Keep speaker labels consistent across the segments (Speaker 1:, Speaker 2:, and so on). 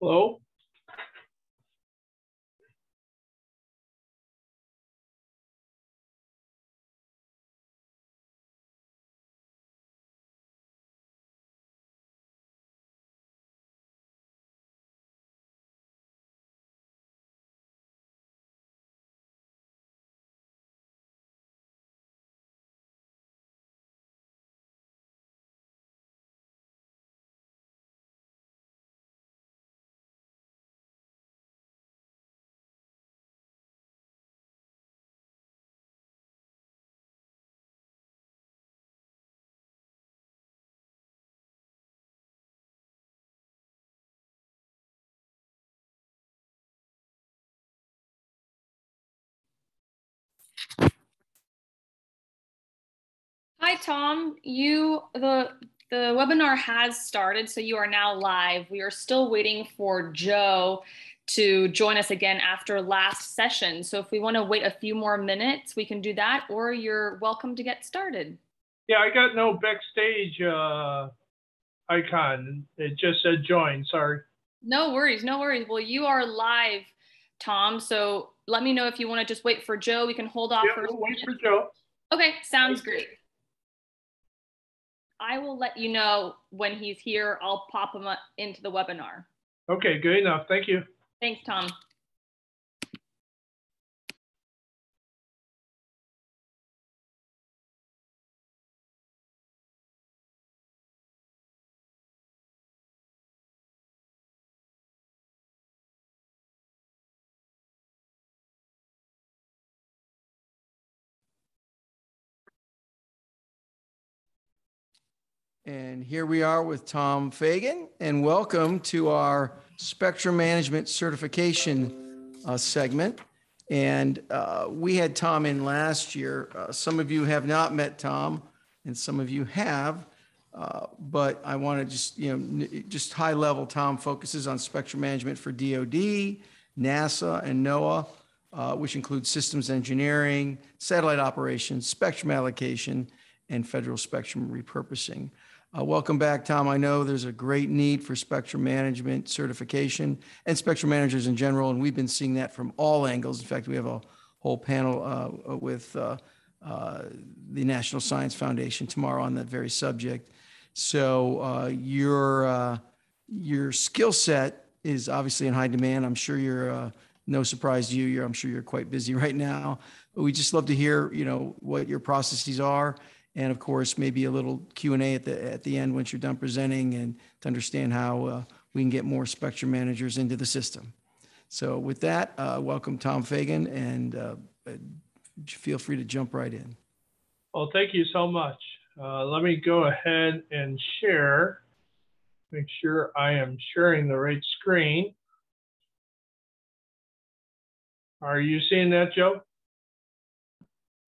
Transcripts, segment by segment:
Speaker 1: Hello?
Speaker 2: Hi, Tom. You the the webinar has started, so you are now live. We are still waiting for Joe to join us again after last session. So if we want to wait a few more minutes, we can do that, or you're welcome to get started.
Speaker 1: Yeah, I got no backstage uh, icon. It just said join. Sorry.
Speaker 2: No worries, no worries. Well, you are live, Tom. So let me know if you want to just wait for Joe. We can hold off
Speaker 1: yeah,
Speaker 2: for.
Speaker 1: We'll wait for Joe.
Speaker 2: Okay, sounds great. I will let you know when he's here. I'll pop him up into the webinar.
Speaker 1: Okay, good enough. Thank you.
Speaker 2: Thanks, Tom.
Speaker 3: And here we are with Tom Fagan, and welcome to our Spectrum Management Certification uh, segment. And uh, we had Tom in last year. Uh, some of you have not met Tom, and some of you have. Uh, but I want to just, you know, just high level, Tom focuses on spectrum management for DoD, NASA, and NOAA, uh, which includes systems engineering, satellite operations, spectrum allocation, and federal spectrum repurposing. Uh, welcome back, Tom. I know there's a great need for spectrum management certification and spectrum managers in general, and we've been seeing that from all angles. In fact, we have a whole panel uh, with uh, uh the National Science Foundation tomorrow on that very subject. So uh, your uh, your skill set is obviously in high demand. I'm sure you're no surprise to you. You're, I'm sure you're quite busy right now. But we just love to hear, you know, what your processes are and of course maybe a little q&a at the at the end once you're done presenting and to understand how uh, we can get more spectrum managers into the system. So with that uh, welcome tom fagan and uh, feel free to jump right in.
Speaker 1: Well thank you so much. Uh, let me go ahead and share make sure i am sharing the right screen. Are you seeing that joe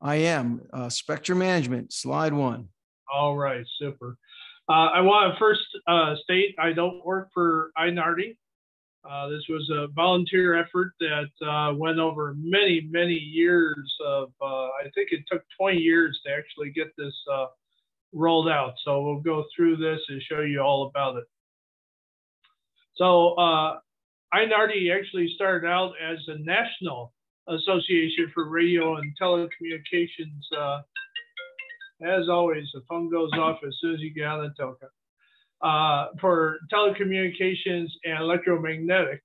Speaker 3: I am. Uh, spectrum management, slide one.
Speaker 1: All right, super. Uh, I want to first uh, state I don't work for iNARTE. Uh, this was a volunteer effort that uh, went over many, many years of, uh, I think it took 20 years to actually get this rolled out. So we'll go through this and show you all about it. So iNARTE actually started out as a national Association for Radio and Telecommunications. Uh, as always, the phone goes off as soon as you get on the telephone. Uh, for telecommunications and electromagnetics,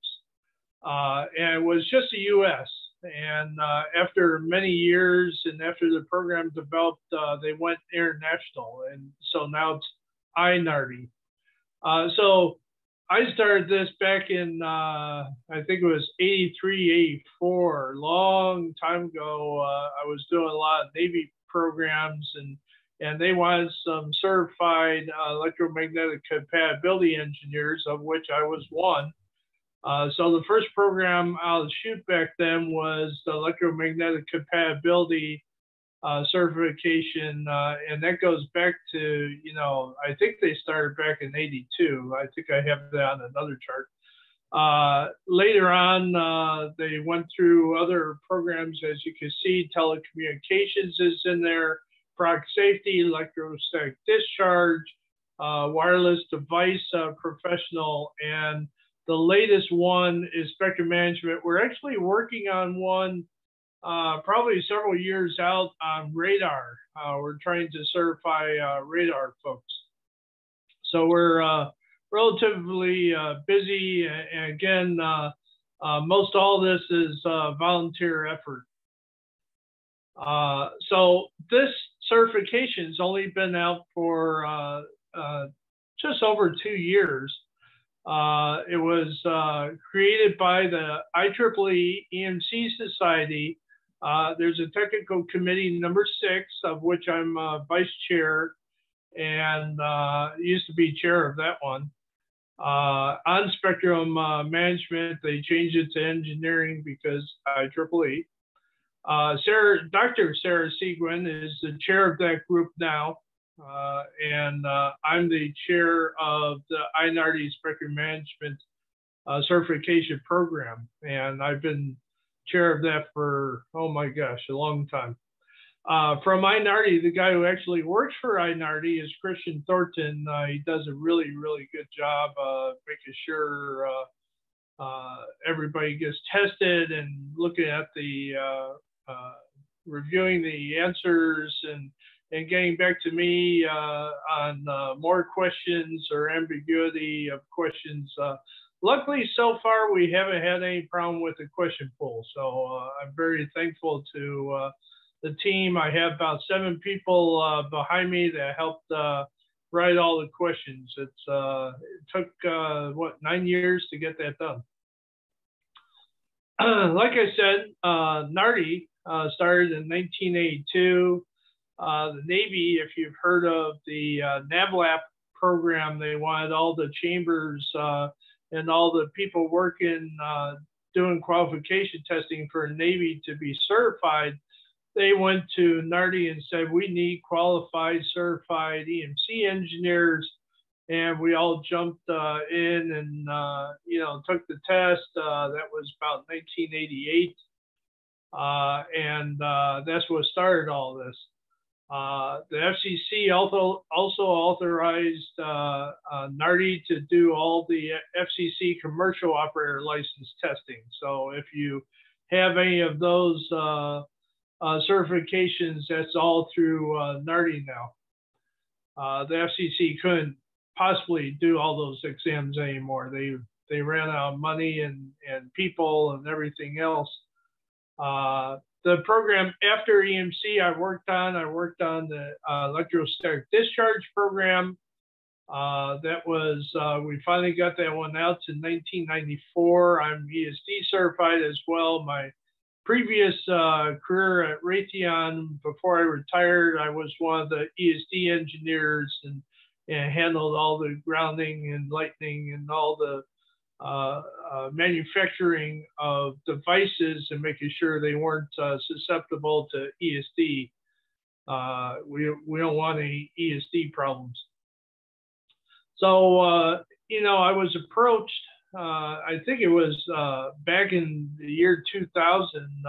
Speaker 1: uh, and it was just the U.S. And uh, after many years, and after the program developed, uh, they went international, and so now it's iNARTE. Uh, so I started this back in uh, I think it was 83, 84, long time ago. Uh, I was doing a lot of Navy programs and and they wanted some certified uh, electromagnetic compatibility engineers, of which I was one. Uh, so the first program the chute back then was the electromagnetic compatibility uh, certification, uh, and that goes back to you know I think they started back in '82. I think I have that on another chart. Uh, later on, uh, they went through other programs, as you can see. Telecommunications is in there, product safety, electrostatic discharge, uh, wireless device uh, professional, and the latest one is spectrum management. We're actually working on one uh, probably several years out on radar. Uh, we're trying to certify uh, radar folks. So we're uh, relatively uh, busy. And again, uh, most all this is volunteer effort. so this certification has only been out for just over two years. It was created by the IEEE EMC Society. Uh, there's a technical committee number six, of which I'm uh, vice chair, and uh, used to be chair of that one. Uh, on spectrum management, they changed it to engineering because I triple IEEE. Sarah, Dr. Sarah Seguin is the chair of that group now. Uh, and uh, I'm the chair of the iNARTE Spectrum Management uh, Certification Program. And I've been chair of that for, oh my gosh, a long time. Uh, from iNARTE, the guy who actually works for iNARTE is Christian Thornton. Uh, he does a really, really good job making sure everybody gets tested and looking at the reviewing the answers and and getting back to me uh, on uh, more questions or ambiguity of questions. Uh, luckily, so far, we haven't had any problem with the question pool. So uh, I'm very thankful to uh, the team. I have about seven people uh, behind me that helped write all the questions. It's, it took, what, nine years to get that done. like I said, NARTE started in 1982. Uh, the Navy, if you've heard of the uh, NAVLAP program, they wanted all the chambers uh, and all the people working uh, doing qualification testing for Navy to be certified. They went to NARTE and said, we need qualified, certified EMC engineers. And we all jumped uh, in and, uh, you know, took the test. that was about 1988. and that's what started all this. Uh, the FCC also, also authorized uh, uh, NARTE to do all the FCC commercial operator license testing. So if you have any of those uh, uh, certifications, that's all through uh, NARTE now. the FCC couldn't possibly do all those exams anymore. They they ran out of money and, and people and everything else. The program after EMC I worked on, I worked on the uh, electrostatic discharge program. Uh, that was, uh, we finally got that one out in 1994. I'm ESD certified as well. My previous uh, career at Raytheon, before I retired, I was one of the ESD engineers and, and handled all the grounding and lightning and all the uh, uh, manufacturing of devices and making sure they weren't uh, susceptible to ESD. Uh, we, we don't want any ESD problems. So, uh, you know, I was approached, I think it was back in the year 2000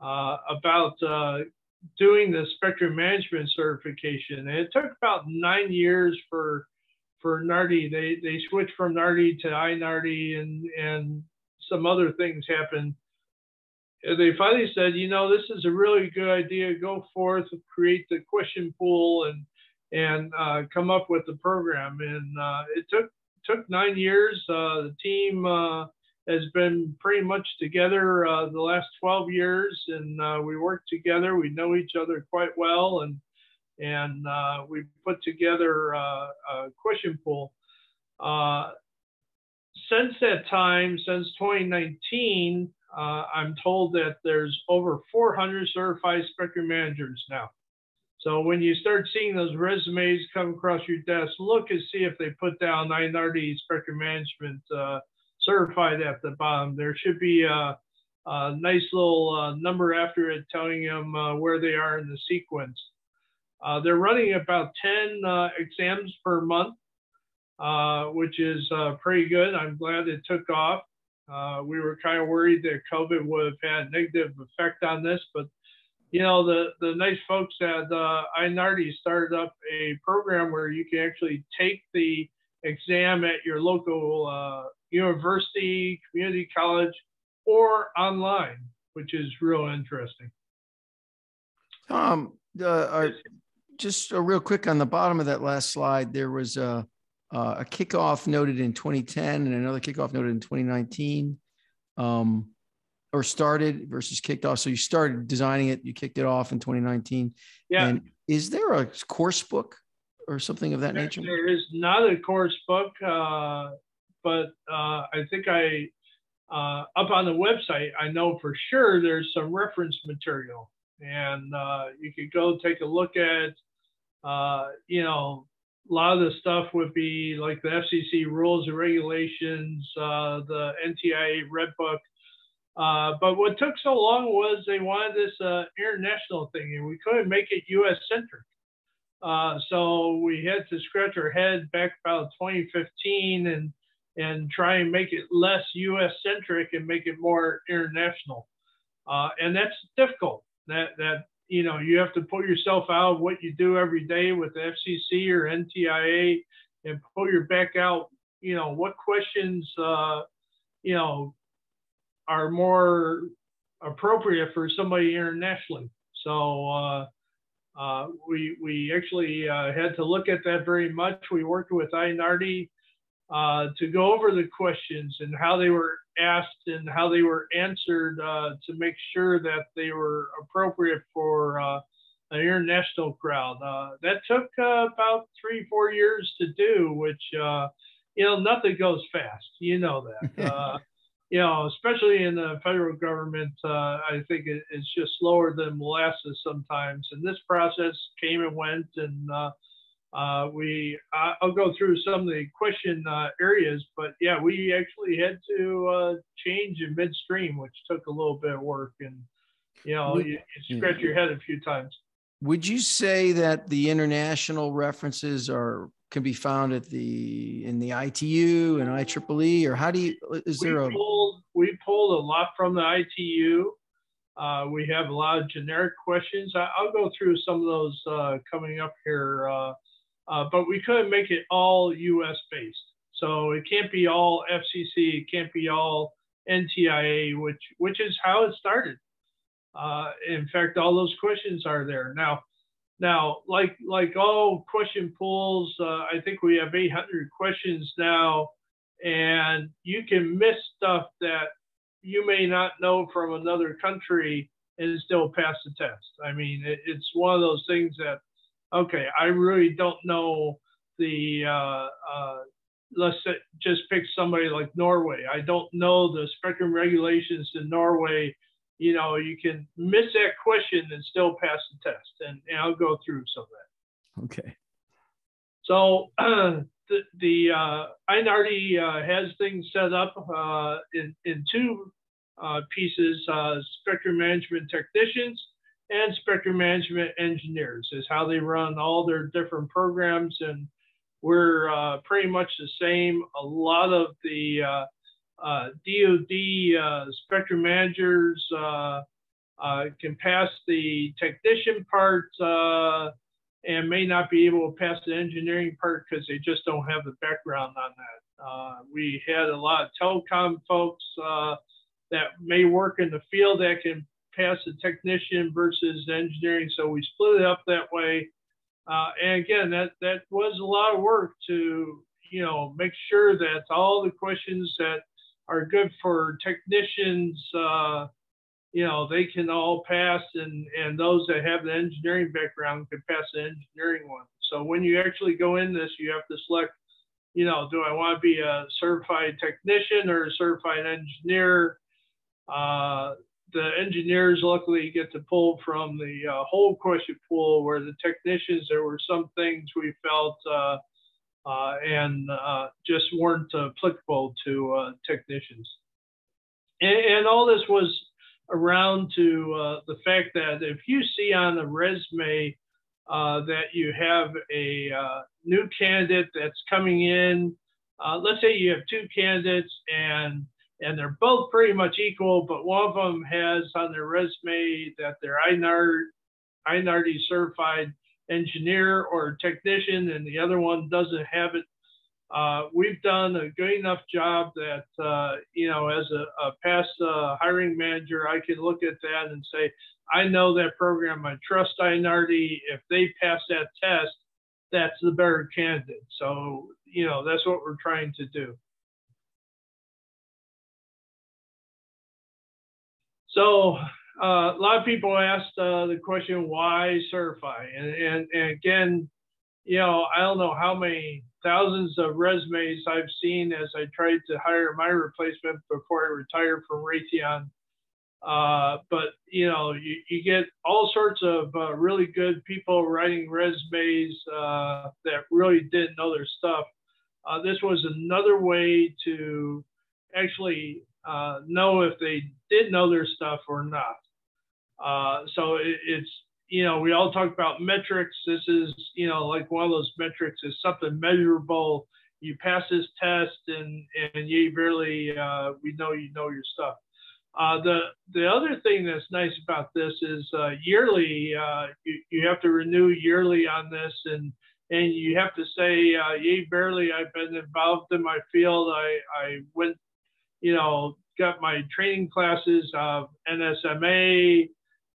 Speaker 1: about doing the spectrum management certification. And it took about nine years for for NARTE. They they switched from NARTE to iNARTE and and some other things happened. And they finally said, you know, this is a really good idea. Go forth, create the question pool, and and uh, come up with the program. And uh, it took took nine years. Uh, the team uh, has been pretty much together uh, the last 12 years, and uh, we work together. We know each other quite well, and and uh, we put together uh, a question pool. Uh, since that time, since 2019, uh, I'm told that there's over 400 certified spectrum managers now. So when you start seeing those resumes come across your desk, look and see if they put down iNARTE spectrum management uh, certified at the bottom. There should be a, a nice little uh, number after it telling them where they are in the sequence. Uh, they're running about 10 uh, exams per month, uh, which is uh, pretty good. I'm glad it took off. Uh, we were kind of worried that COVID would have had a negative effect on this, but you know, the, the nice folks at uh, iNARTE started up a program where you can actually take the exam at your local university, community college, or online, which is real interesting.
Speaker 3: Tom, uh, just a real quick on the bottom of that last slide, there was a, a kickoff noted in 2010 and another kickoff noted in 2019, um, or started versus kicked off. So you started designing it, you kicked it off in 2019.
Speaker 1: Yeah.
Speaker 3: And is there a course book or something of that nature?
Speaker 1: There is not a course book, uh, but uh, I think I uh, up on the website. I know for sure there's some reference material, and uh, you could go take a look at. Uh, you know, a lot of the stuff would be like the FCC rules and regulations, uh, the NTIA Red Book. but what took so long was they wanted this international thing, and we couldn't make it U.S. centric. Uh, so we had to scratch our head back about 2015 and and try and make it less U.S. centric and make it more international. Uh, and that's difficult. That that you know you have to pull yourself out of what you do every day with the FCC or NTIA and pull your back out. You know what questions uh, you know are more appropriate for somebody internationally. So uh, uh, we, we actually uh, had to look at that very much. We worked with iNARTE uh, to go over the questions and how they were asked and how they were answered uh, to make sure that they were appropriate for uh, an international crowd. that took about three, four years to do, which, you know, nothing goes fast. You know that. you know, especially in the federal government, uh, I think it, it's just slower than molasses sometimes. And this process came and went, and uh, uh, we I'll go through some of the question uh, areas, but yeah, we actually had to uh, change in midstream, which took a little bit of work, and you know, you, you scratch your head a few times.
Speaker 3: Would you say that the international references are can be found at the in the ITU and IEEE, or how do you? Is there
Speaker 1: we
Speaker 3: a
Speaker 1: pulled, we pulled a lot from the ITU. Uh, we have a lot of generic questions. I, will go through some of those uh, coming up here, uh, uh but we couldn't make it all U.S. based. So it can't be all FCC. It can't be all NTIA, which which is how it started. Uh, in fact, all those questions are there now. Now, like like all question pools, uh, I think we have 800 questions now, and you can miss stuff that you may not know from another country and still pass the test. I mean, it, it's one of those things that, okay, I really don't know the. Uh, uh, let's say, just pick somebody like Norway. I don't know the spectrum regulations in Norway you know, you can miss that question and still pass the test. And, and I'll go through some of that.
Speaker 3: Okay.
Speaker 1: So uh, the, the uh, iNARTE uh, has things set up uh, in, in two uh, pieces, uh, spectrum management technicians and spectrum management engineers is how they run all their different programs. And we're uh, pretty much the same. A lot of the uh, DoD uh, spectrum managers uh, uh, can pass the technician part uh, and may not be able to pass the engineering part because they just don't have the background on that. we had a lot of telecom folks that may work in the field that can pass the technician versus engineering, so we split it up that way. Uh, and again, that that was a lot of work to you know make sure that all the questions that are good for technicians. Uh, you know, they can all pass, and and those that have the engineering background can pass the engineering one. So when you actually go in this, you have to select. You know, do I want to be a certified technician or a certified engineer? Uh, the engineers luckily get to pull from the uh, whole question pool, where the technicians there were some things we felt uh, uh, and uh, just weren't applicable to uh, technicians. And, and, all this was around to the fact that if you see on the resume that you have a new candidate that's coming in, let's say you have two candidates and and they're both pretty much equal, but one of them has on their resume that they're iNARTE certified engineer or technician and the other one doesn't have it uh, we've done a good enough job that, uh, you know, as a, a past uh, hiring manager, I can look at that and say, I know that program. I trust iNARTE. If they pass that test, that's the better candidate. So, you know, that's what we're trying to do. So uh, a lot of people asked uh, the question, why certify? And, and, and again, you know, I don't know how many thousands of resumes I've seen as I tried to hire my replacement before I retired from Raytheon. Uh, but you know, you, you get all sorts of uh, really good people writing resumes uh, that really didn't know their stuff. Uh, this was another way to actually uh, know if they did know their stuff or not. Uh, so it, it's you know, we all talk about metrics. This is, you know, like one of those metrics is something measurable. You pass this test and, and you barely, uh, we know you know your stuff. Uh, the, the other thing that's nice about this is uh, yearly, uh, you, you have to renew yearly on this and, and you have to say, uh, yay, barely, I've been involved in my field. I, I went, you know, got my training classes of NSMA,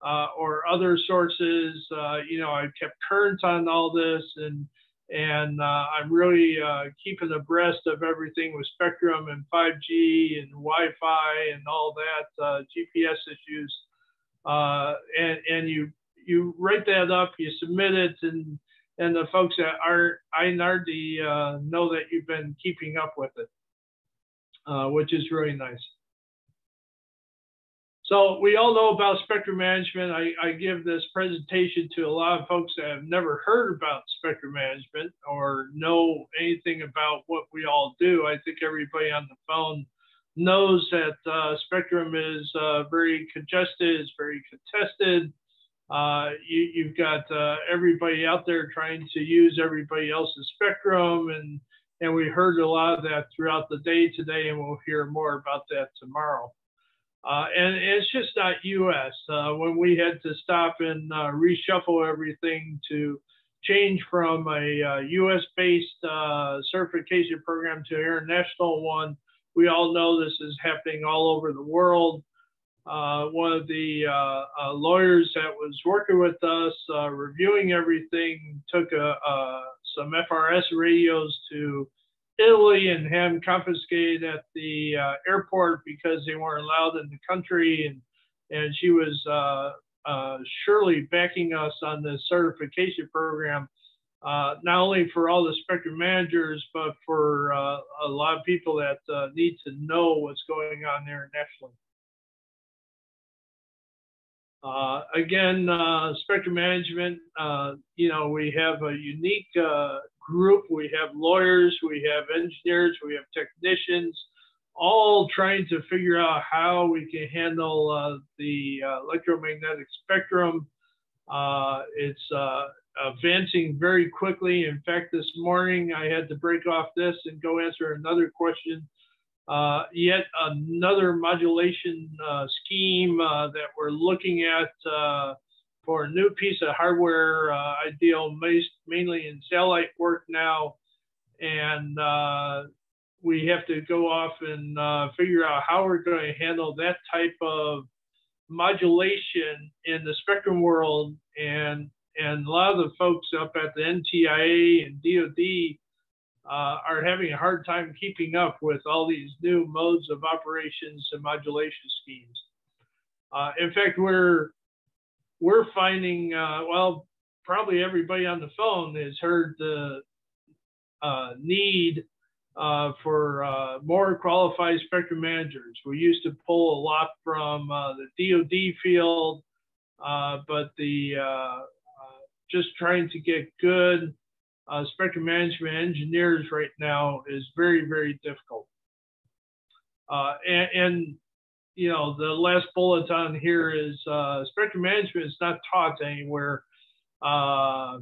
Speaker 1: uh, or other sources. Uh, you know, I've kept current on all this and and uh, I'm really uh, keeping abreast of everything with Spectrum and 5G and Wi-Fi and all that uh, GPS issues. Uh, and and you you write that up, you submit it, and and the folks at our iNARTE know that you've been keeping up with it, which is really nice. So we all know about spectrum management. I, I, give this presentation to a lot of folks that have never heard about spectrum management or know anything about what we all do. I think everybody on the phone knows that uh, spectrum is uh, very congested, it's very contested. Uh, you, have got uh, everybody out there trying to use everybody else's spectrum, and and we heard a lot of that throughout the day today, and we'll hear more about that tomorrow. Uh, and it's just not U.S. Uh, when we had to stop and uh, reshuffle everything to change from a U.S.-based uh, uh, certification program to an international one, we all know this is happening all over the world. Uh, one of the lawyers that was working with us, reviewing everything, took a, some FRS radios to Italy and had them confiscated at the uh, airport because they weren't allowed in the country. And, and she was uh, uh, surely backing us on the certification program, uh, not only for all the spectrum managers, but for uh, a lot of people that uh, need to know what's going on there nationally. Uh, again, uh, spectrum management, uh, you know, we have a unique group. We have lawyers, we have engineers, we have technicians, all trying to figure out how we can handle uh, the uh, electromagnetic spectrum. Uh, it's uh, advancing very quickly. In fact, this morning I had to break off this and go answer another question. Uh, yet another modulation uh, scheme that we're looking at for a new piece of hardware. Uh, I deal mainly in satellite work now, and uh, we have to go off and uh, figure out how we're going to handle that type of modulation in the spectrum world. And and a lot of the folks up at the NTIA and DoD uh, are having a hard time keeping up with all these new modes of operations and modulation schemes. Uh, in fact, we're we're finding, uh, well, probably everybody on the phone has heard the uh, need uh, for uh, more qualified spectrum managers. We used to pull a lot from the DoD field, but the just trying to get good spectrum management engineers right now is very, very difficult. and, and you know, the last bullet on here is uh, spectrum management is not taught anywhere uh,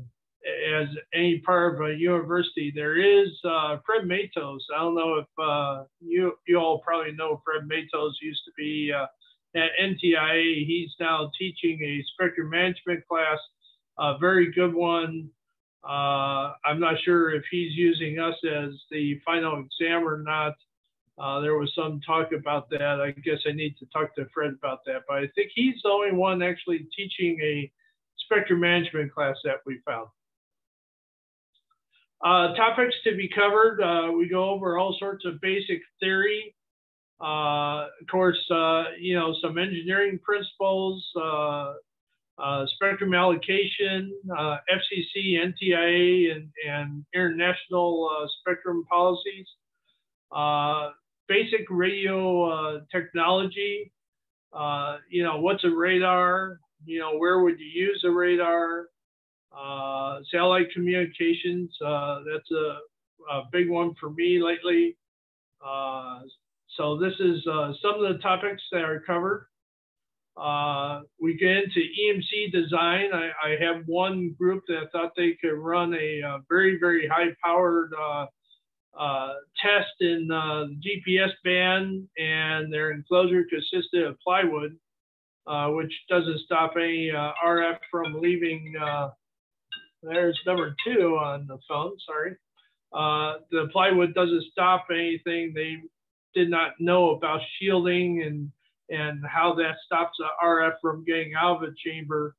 Speaker 1: as any part of a university. There is uh, Fred Matos. I don't know if uh, you you all probably know Fred Matos used to be uh, at NTIA. He's now teaching a spectrum management class, a very good one. Uh, I'm not sure if he's using us as the final exam or not. Uh, there was some talk about that. I guess I need to talk to Fred about that. But I think he's the only one actually teaching a spectrum management class that we found. Uh, topics to be covered. Uh, we go over all sorts of basic theory. Uh, of course, uh, you know, some engineering principles, uh, uh, spectrum allocation, FCC, NTIA, and, and international spectrum policies basic radio uh, technology. Uh, you know, what's a radar? You know, where would you use a radar? Uh, satellite communications. Uh, that's a, a, big one for me lately. Uh, so this is uh, some of the topics that are covered. We get into EMC design. I, I, have one group that thought they could run a, a very, very high-powered uh, test in uh, the GPS band, and their enclosure consisted of plywood, uh, which doesn't stop any uh, RF from leaving. Uh, there's number two on the phone, sorry. Uh, the plywood doesn't stop anything. They did not know about shielding and, and how that stops the RF from getting out of the chamber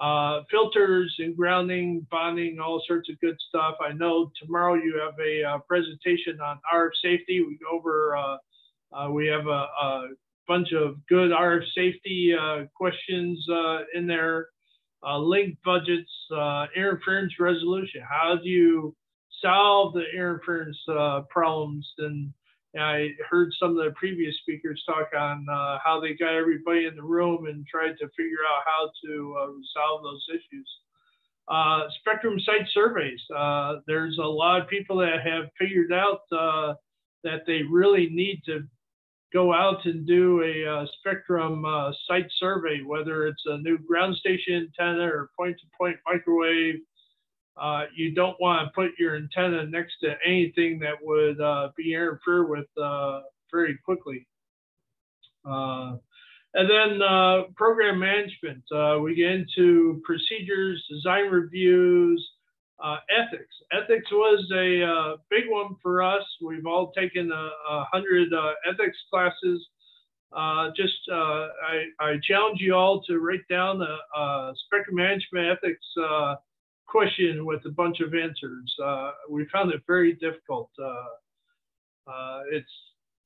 Speaker 1: uh, filters and grounding, bonding, all sorts of good stuff. I know tomorrow you have a uh, presentation on RF safety. We go over, uh, uh we have a, a, bunch of good RF safety uh, questions uh, in there. link budgets, interference resolution. How do you solve the interference problems? And I heard some of the previous speakers talk on uh, how they got everybody in the room and tried to figure out how to uh, those issues. Uh, spectrum site surveys. Uh, there's a lot of people that have figured out uh, that they really need to go out and do a uh, spectrum site survey, whether it's a new ground station antenna or point-to-point -point microwave uh, you don't want to put your antenna next to anything that would uh, be interfered with uh, very quickly. Uh, and then uh, program management. We get into procedures, design reviews, ethics. Ethics was a big one for us. We've all taken a, a hundred ethics classes. just I, I, challenge you all to write down a, spectrum management ethics question with a bunch of answers. Uh, we found it very difficult. Uh, uh, it's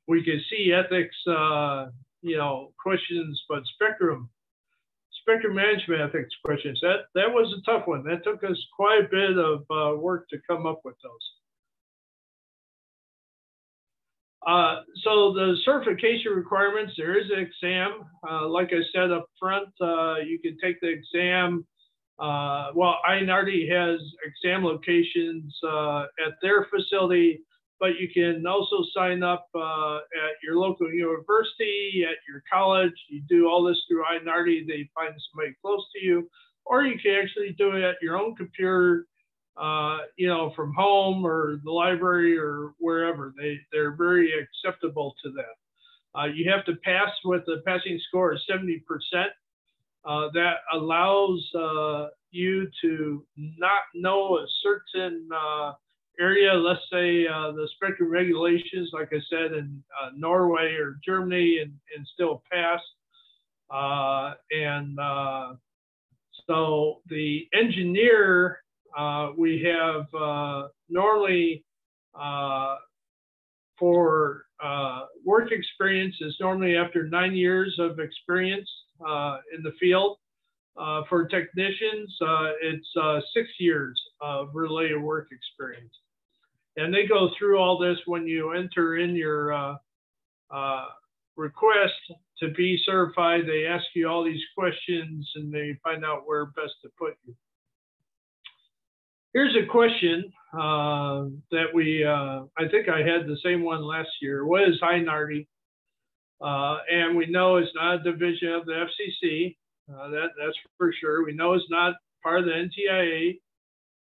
Speaker 1: we can see ethics, uh, you know, questions, but spectrum, spectrum management ethics questions. That that was a tough one. That took us quite a bit of uh, work to come up with those. Uh, so the certification requirements, there is an exam. Uh, like I said up front, uh, you can take the exam uh, well, iNARTE has exam locations uh, at their facility, but you can also sign up uh, at your local university, at your college. You do all this through iNARTE. They find somebody close to you, or you can actually do it at your own computer, uh, you know, from home or the library or wherever. They they're very acceptable to that. Uh, you have to pass with a passing score of 70 percent uh, that allows uh, you to not know a certain uh, area, let's say uh, the spectrum regulations, like I said, in uh, Norway or Germany, and, and still pass. and so the engineer, we have normally for work experience is normally after nine years of experience in the field. Uh, for technicians, uh, it's uh, six years of related work experience. And they go through all this when you enter in your uh, uh, request to be certified. They ask you all these questions and they find out where best to put you. Here's a question that we, I think I had the same one last year. What is iNARTE? Uh, and we know it's not a division of the FCC. Uh, that, that's for sure. We know it's not part of the NTIA.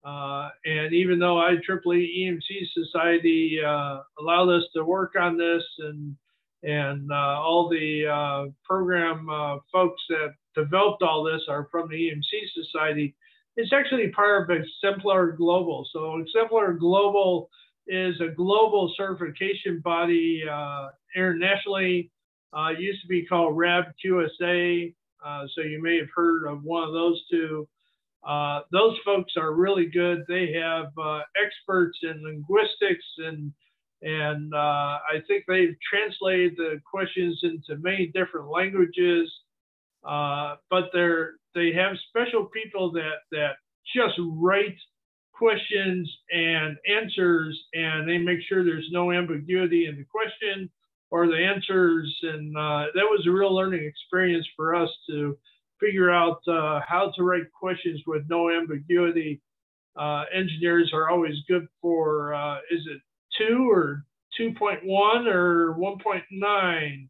Speaker 1: Uh, and even though IEEE EMC Society uh, allowed us to work on this and, and uh, all the uh, program folks that developed all this are from the EMC Society, it's actually part of Exemplar Global. So Exemplar Global is a global certification body uh, internationally. Uh, used to be called RAB QSA. Uh, so you may have heard of one of those two. Uh, those folks are really good. They have uh, experts in linguistics and and uh, I think they've translated the questions into many different languages. but they're they have special people that that just write questions and answers, and they make sure there's no ambiguity in the question or the answers. And uh, that was a real learning experience for us to figure out uh, how to write questions with no ambiguity. Uh, engineers are always good for uh, is it two or 2.1 or 1.9? And,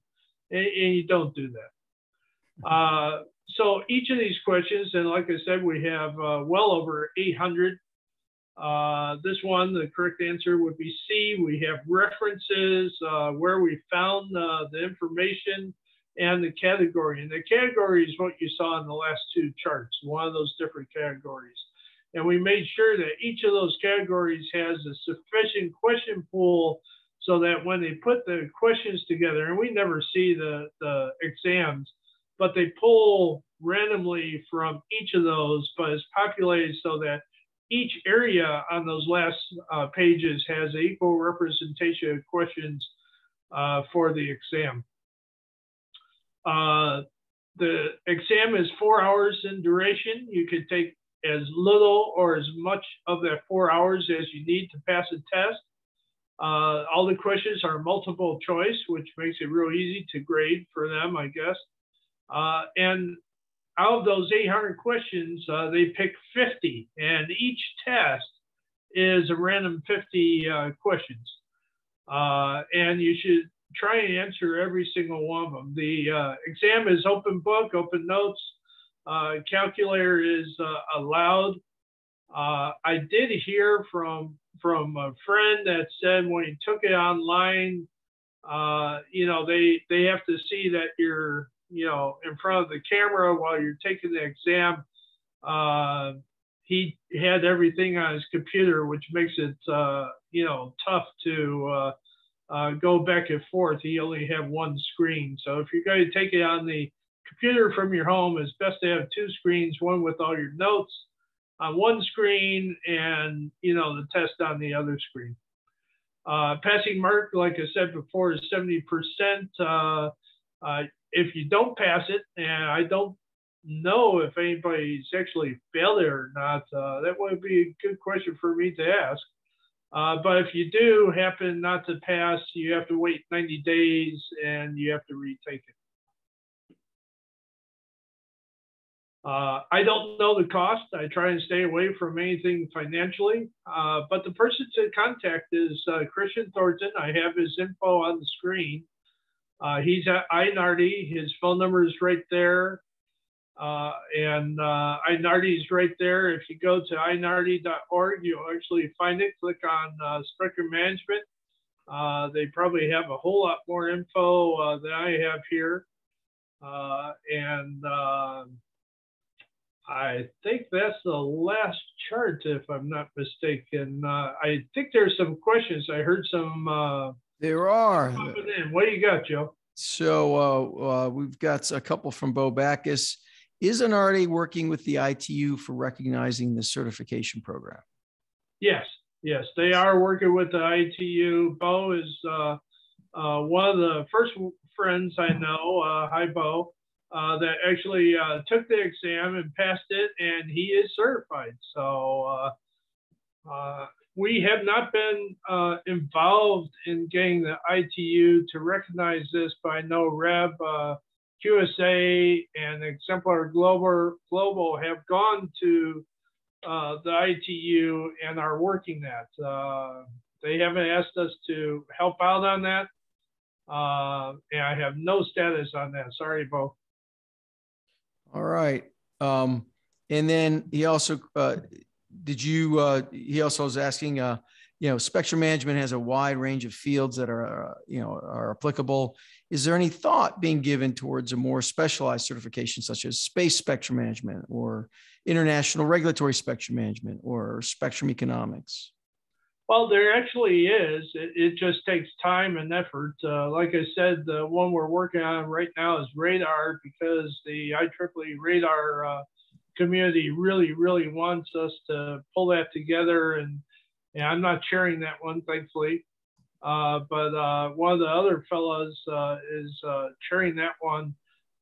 Speaker 1: and you don't do that. Uh, so each of these questions, and like I said, we have uh, well over 800. Uh, this one, the correct answer would be C. We have references uh, where we found uh, the information and the category. And the category is what you saw in the last two charts, one of those different categories. And we made sure that each of those categories has a sufficient question pool so that when they put the questions together, and we never see the, the exams, but they pull randomly from each of those, but it's populated so that each area on those last uh, pages has equal representation of questions uh, for the exam. Uh, the exam is four hours in duration. You can take as little or as much of that four hours as you need to pass a test. Uh, all the questions are multiple choice, which makes it real easy to grade for them, I guess. Uh, and out of those 800 questions, uh, they pick 50, and each test is a random 50 uh, questions. Uh, and you should try and answer every single one of them. The uh, exam is open book, open notes. Uh, calculator is allowed. I did hear from from a friend that said when he took it online, you know, they they have to see that you're you know, in front of the camera while you're taking the exam. Uh, he had everything on his computer, which makes it, uh, you know, tough to uh, uh go back and forth. He only had one screen. So if you're going to take it on the computer from your home, it's best to have two screens, one with all your notes on one screen and, you know, the test on the other screen. Uh, passing mark, like I said before, is 70%. Uh, uh, if you don't pass it, and I don't know if anybody's actually failed it or not, uh, that would be a good question for me to ask. Uh, but if you do happen not to pass, you have to wait 90 days and you have to retake it. Uh, I don't know the cost. I try and stay away from anything financially. Uh, but the person to contact is uh, Christian Thornton. I have his info on the screen. Uh, he's at iNARTE. His phone number is right there. Uh, and uh, iNARTE is right there. If you go to inarte.org, you'll actually find it. Click on uh, Management. Uh, they probably have a whole lot more info uh, than I have here. Uh, and uh, I think that's the last chart, if I'm not mistaken. I think there's some questions. I heard some
Speaker 3: there are.
Speaker 1: What do you got, Joe?
Speaker 3: So uh, uh, we've got a couple from Bo Backus. Is iNARTE working with the ITU for recognizing the certification program?
Speaker 1: Yes, yes, they are working with the ITU. Bo is uh, uh, one of the first friends I know. Uh, hi, Bo. Uh, that actually took the exam and passed it, and he is certified. So we have not been uh, involved in getting the ITU to recognize this, but I know REB, uh, QSA, and Exemplar Global, Global have gone to uh, the ITU and are working that. Uh, they haven't asked us to help out on that, uh, and I have no status on that. Sorry, Bo.
Speaker 3: All right. Um, and then he also uh, did you uh, he also was asking uh, you know, spectrum management has a wide range of fields that are, uh, you know, are applicable. Is there any thought being given towards a more specialized certification, such as space spectrum management or international regulatory spectrum management or spectrum economics?
Speaker 1: Well, there actually is. It, it just takes time and effort. Uh, like I said, the one we're working on right now is radar because the IEEE radar uh, community really, really wants us to pull that together. And, and I'm not sharing that one, thankfully. Uh, but uh, one of the other fellows uh, is uh, chairing that one.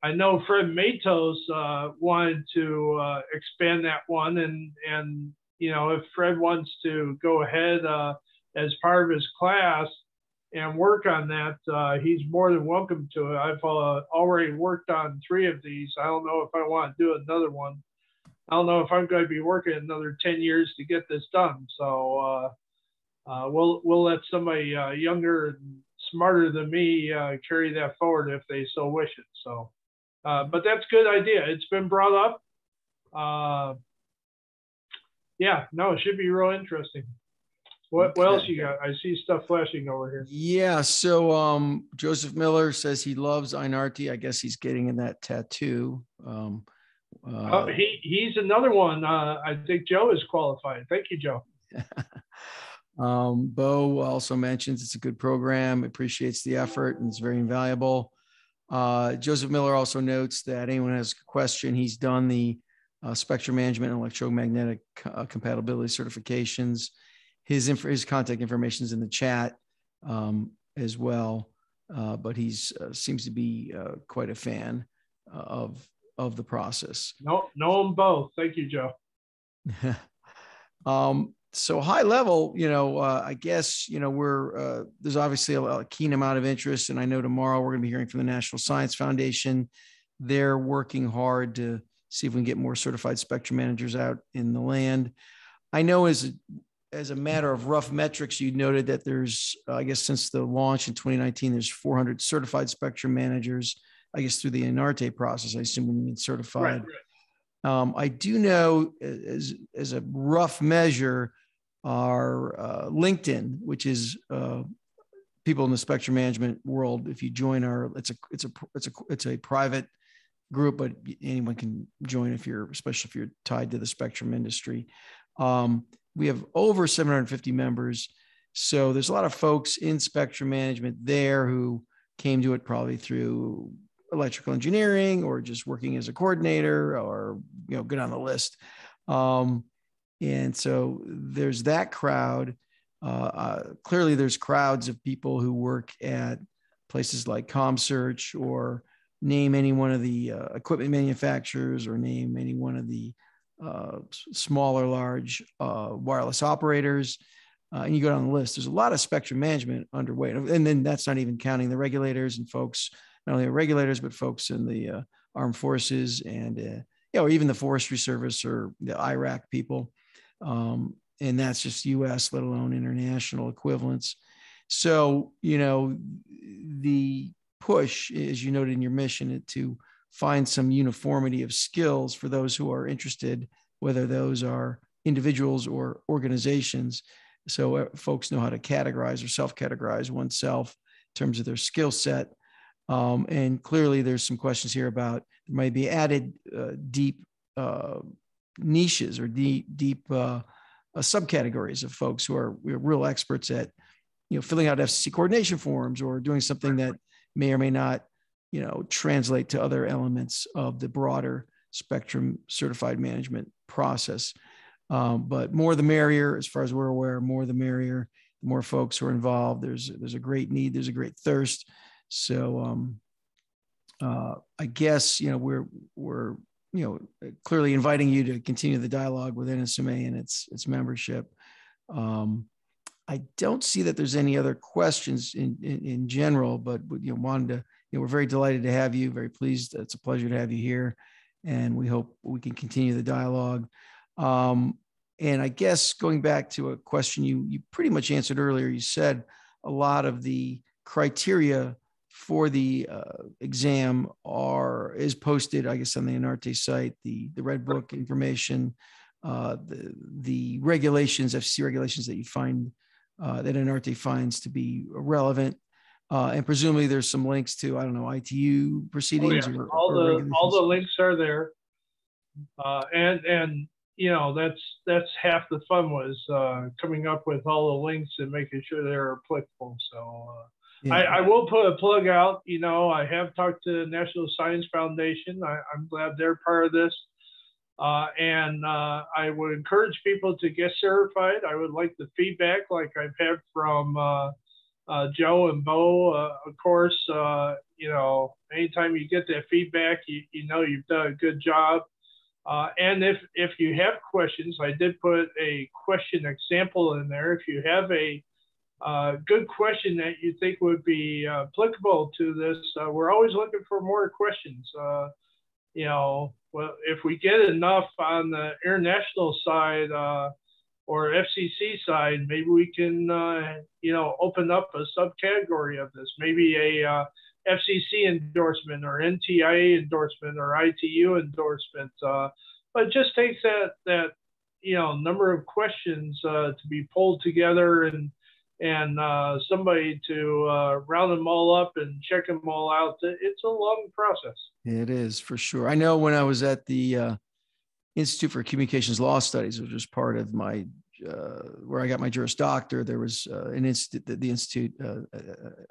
Speaker 1: I know Fred Matos wanted to expand that one, and and you know, if Fred wants to go ahead uh, as part of his class and work on that, uh, he's more than welcome to it. I've uh, already worked on three of these. I don't know if I want to do another one. I don't know if I'm going to be working another 10 years to get this done. So uh, uh, we'll we'll let somebody uh, younger and smarter than me carry that forward if they so wish it. So, but that's a good idea. It's been brought up yeah, no, it should be real interesting. What, what else you got? I see stuff flashing over here.
Speaker 3: Yeah. So um, Joseph Miller says he loves iNARTE. I guess he's getting in that tattoo. Um,
Speaker 1: uh, oh, he he's another one. Uh, I think Joe is qualified. Thank you, Joe.
Speaker 3: um, Bo also mentions it's a good program. Appreciates the effort and it's very invaluable. Uh, Joseph Miller also notes that anyone has a question, he's done the uh, spectrum management and electromagnetic uh, compatibility certifications. His, inf- his contact information is in the chat um, as well, uh, but he's uh, seems to be uh, quite a fan uh, of of the process.
Speaker 1: No, know them both. Thank you, Joe.
Speaker 3: um, so high level, you know, I guess you know we're there's obviously a, a keen amount of interest, and I know tomorrow we're going to be hearing from the National Science Foundation. They're working hard to see if we can get more certified spectrum managers out in the land. I know as a, as a matter of rough metrics, you noted that there's, uh, I guess, since the launch in 2019, there's 400 certified spectrum managers. I guess through the INARTE process. I assume when you mean certified. Right, right. Um, I do know as as a rough measure, our uh, LinkedIn, which is uh, people in the spectrum management world. If you join our, it's a it's a it's a it's a private group, but anyone can join if you're, especially if you're tied to the spectrum industry. Um, we have over 750 members. So there's a lot of folks in spectrum management there who came to it probably through electrical engineering or just working as a coordinator or, you know, good on the list. Um, and so there's that crowd. Uh, uh, clearly, there's crowds of people who work at places like ComSearch or name any one of the uh, equipment manufacturers or name any one of the uh, small or large uh, wireless operators. Uh, and you go down the list, there's a lot of spectrum management underway. And then that's not even counting the regulators and folks, not only regulators, but folks in the uh, armed forces and, uh, you know, even the Forestry Service or the IRAC people. Um, and that's just US, let alone international equivalents. So, you know, the push, as you noted in your mission, to find some uniformity of skills for those who are interested, whether those are individuals or organizations. So uh, folks know how to categorize or self-categorize oneself in terms of their skill set. Um, and clearly, there's some questions here about there might be added uh, deep uh, niches or deep deep uh, uh subcategories of folks who are, are real experts at you know filling out FCC coordination forms or doing something that may or may not, you know, translate to other elements of the broader spectrum certified management process. Um, but more the merrier, as far as we're aware, more the merrier. The more folks who are involved, there's there's a great need, there's a great thirst. So um, uh, I guess you know we're we're you know clearly inviting you to continue the dialogue with NSMA and its its membership. Um, I don't see that there's any other questions in, in, in general, but you know, wanted to, you know, we're very delighted to have you, very pleased. It's a pleasure to have you here. And we hope we can continue the dialogue. Um, and I guess going back to a question you, you pretty much answered earlier, you said a lot of the criteria for the uh, exam are is posted, I guess, on the INARTE site, the, the Red Book information, uh, the, the regulations, FCC regulations that you find uh, that NARTE finds to be relevant. Uh, and presumably there's some links to, I don't know, ITU proceedings.
Speaker 1: Oh, yeah.
Speaker 3: or,
Speaker 1: all
Speaker 3: or
Speaker 1: the all the links are there. Uh, and and you know that's that's half the fun was uh, coming up with all the links and making sure they're applicable. So uh, I, I, will put a plug out. You know, I have talked to the National Science Foundation. I, am glad they're part of this. Uh, and uh, I would encourage people to get certified. I would like the feedback, like I've had from uh, uh Joe and Bo. Uh, of course, uh, you know, anytime you get that feedback, you, you know you've done a good job. and if if you have questions, I did put a question example in there. If you have a uh, good question that you think would be uh, applicable to this. Uh, we're always looking for more questions. Uh, you know, well, if we get enough on the international side uh, or FCC side, maybe we can, you know, open up a subcategory of this. Maybe a FCC endorsement or NTIA endorsement or ITU endorsement. but it just takes that that you know number of questions to be pulled together and and uh, somebody to uh, round them all up and check them all out. It's a long process.
Speaker 3: It is for sure. I know when I was at the uh, Institute for Communications Law Studies, which was part of my uh, where I got my Juris Doctor, there was uh, an institute, the, the institute uh,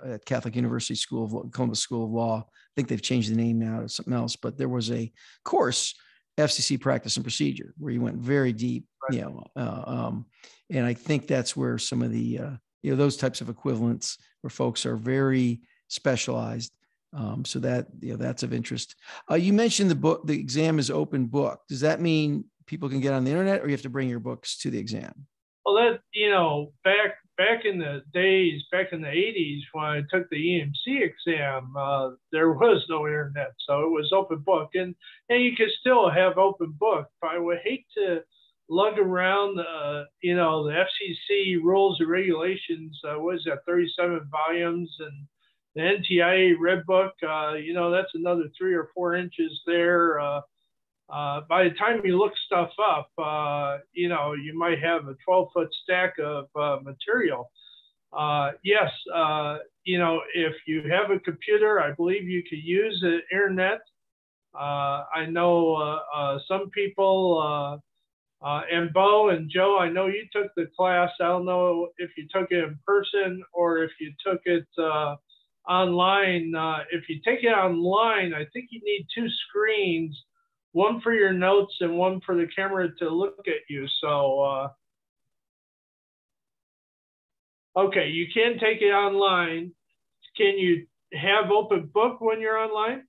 Speaker 3: at Catholic University School of Columbus School of Law. I think they've changed the name now to something else, but there was a course, FCC Practice and Procedure, where you went very deep, right. you know, um, and I think that's where some of the you know those types of equivalents where folks are very specialized. Um, so that you know that's of interest. Uh, you mentioned the book the exam is open book. Does that mean people can get on the internet or you have to bring your books to the exam?
Speaker 1: Well that you know back back in the days back in the 80s when i took the emc exam uh, there was no internet so it was open book. And and you could still have open book i would hate to lug around, uh, you know, the FCC rules and regulations. Uh, what is that, 37 volumes, and the NTIA Red Book. Uh, you know, that's another three or four inches there. Uh, uh, by the time you look stuff up, uh, you know, you might have a 12 foot stack of material. yes, you know, if you have a computer, I believe you could use the internet. I know some people uh, and Bo and Joe, I know you took the class. I don't know if you took it in person or if you took it uh, online. Uh, if you take it online, I think you need two screens, one for your notes and one for the camera to look at you. So, uh, okay, you can take it online. Can you have open book when you're online?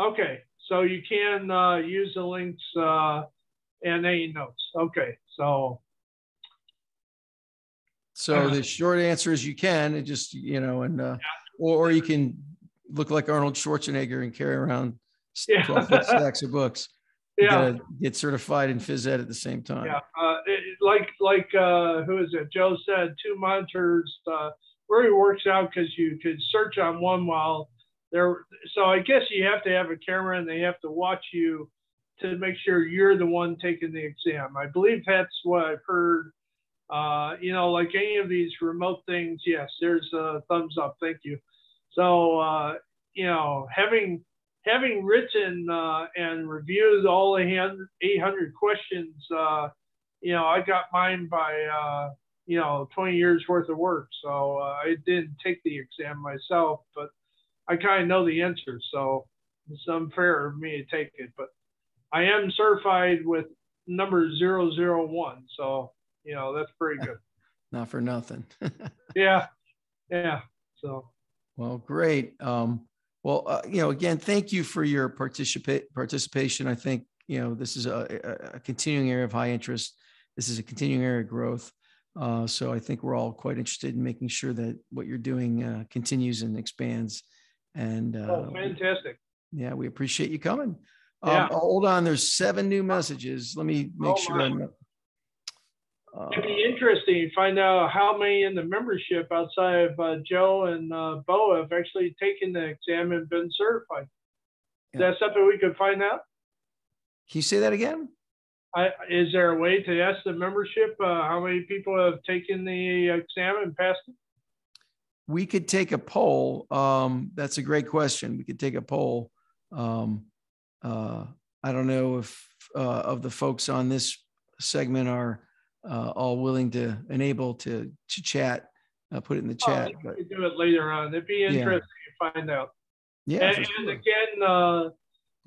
Speaker 1: Okay, so you can uh, use the links uh, and A notes. Okay, so.
Speaker 3: So the short answer is you can, and just you know, and uh, or, or you can look like Arnold Schwarzenegger and carry around yeah. 12 foot stacks of books. You yeah. get certified in phys ed at the same time.
Speaker 1: Yeah, uh, it, like like uh, who is it? Joe said two monitors uh, really works out because you could search on one while there. So I guess you have to have a camera and they have to watch you to make sure you're the one taking the exam. I believe that's what I've heard. Uh, you know, like any of these remote things, yes, there's a thumbs up. Thank you. So, uh, you know, having having written uh, and reviewed all the 800 questions, uh, you know, I got mine by, uh, you know, 20 years worth of work. So uh, I didn't take the exam myself, but I kind of know the answers. So it's unfair of me to take it, but I am certified with number 001. So, you know, that's pretty good.
Speaker 3: Not for nothing.
Speaker 1: yeah. Yeah. So,
Speaker 3: well, great. Um, well, uh, you know, again, thank you for your participate participation. I think, you know, this is a, a, continuing area of high interest. This is a continuing area of growth. Uh, so I think we're all quite interested in making sure that what you're doing uh, continues and expands. And
Speaker 1: uh, oh, fantastic.
Speaker 3: Yeah, we appreciate you coming. Um, yeah. Um, hold on, there's seven new messages. Let me make oh, sure I'm.
Speaker 1: Uh, It'd be interesting to find out how many in the membership outside of uh, Joe and uh, Bo have actually taken the exam and been certified. Yeah. Is that something we could find out?
Speaker 3: Can you say that again?
Speaker 1: I, is there a way to ask the membership uh, how many people have taken the exam and passed it?
Speaker 3: We could take a poll. Um, that's a great question. We could take a poll. Um, uh, I don't know if uh, of the folks on this segment are uh, all willing to enable to to chat. Uh, put it in the
Speaker 1: Oh,
Speaker 3: chat.
Speaker 1: we
Speaker 3: but
Speaker 1: do it later on. It'd be interesting to find out.
Speaker 3: yeah,
Speaker 1: and,
Speaker 3: for
Speaker 1: and again, uh,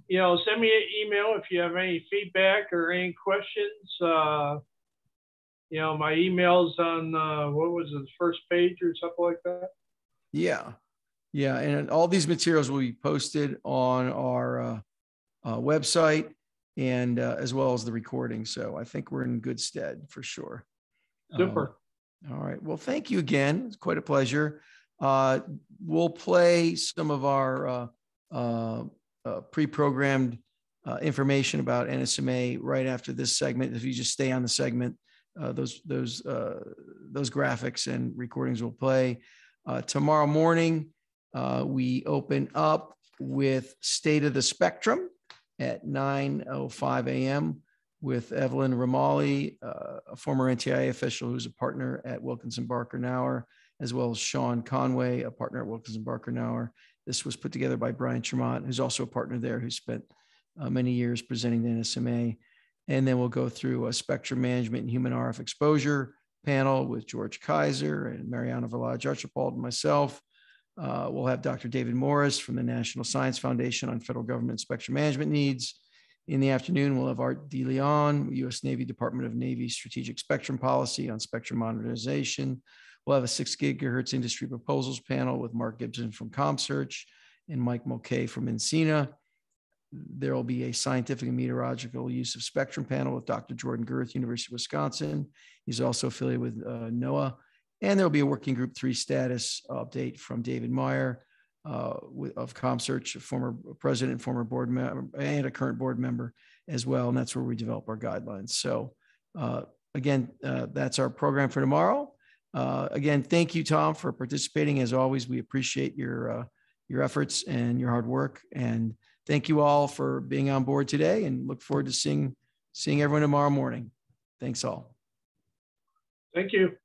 Speaker 1: you know, send me an email if you have any feedback or any questions. Uh, you know, my email's on uh, what was it, the first page or something like that.
Speaker 3: Yeah. Yeah. And all these materials will be posted on our uh, uh, website and uh, as well as the recording. So I think we're in good stead for sure.
Speaker 1: Super.
Speaker 3: Um, all right. Well, thank you again. It's quite a pleasure. Uh, we'll play some of our uh, uh, uh, pre-programmed uh, information about NSMA right after this segment. If you just stay on the segment, uh, those those uh, those graphics and recordings will play. Uh, tomorrow morning, uh, we open up with State of the Spectrum at 9:05 a.m. with Evelyn Remaley, uh, a former NTIA official who's a partner at Wilkinson Barker Knauer, as well as Sean Conway, a partner at Wilkinson Barker Knauer. This was put together by Bryan Tramont, who's also a partner there, who spent uh, many years presenting the NSMA. And then we'll go through a spectrum management and human RF exposure panel with George Kizer and Mariana Village Archibald and myself. Uh, we'll have Dr. David Morris from the National Science Foundation on federal government spectrum management needs. In the afternoon, we'll have Art DeLeon, U.S. Navy Department of Navy Strategic Spectrum Policy on spectrum modernization. We'll have a six gigahertz industry proposals panel with Mark Gibson from ComSearch and Mike Mulcahy from Encina. There will be a scientific and meteorological use of spectrum panel with Dr. Jordan Gerth, University of Wisconsin. He's also affiliated with uh, NOAA. And there'll be a working group three status update from David Meyer uh, of ComSearch, a former president, former board member, and a current board member as well. And that's where we develop our guidelines. So uh, again, uh, that's our program for tomorrow. Uh, again, thank you, Tom, for participating. As always, we appreciate your uh, your efforts and your hard work. And thank you all for being on board today. And look forward to seeing seeing everyone tomorrow morning. Thanks all.
Speaker 1: Thank you.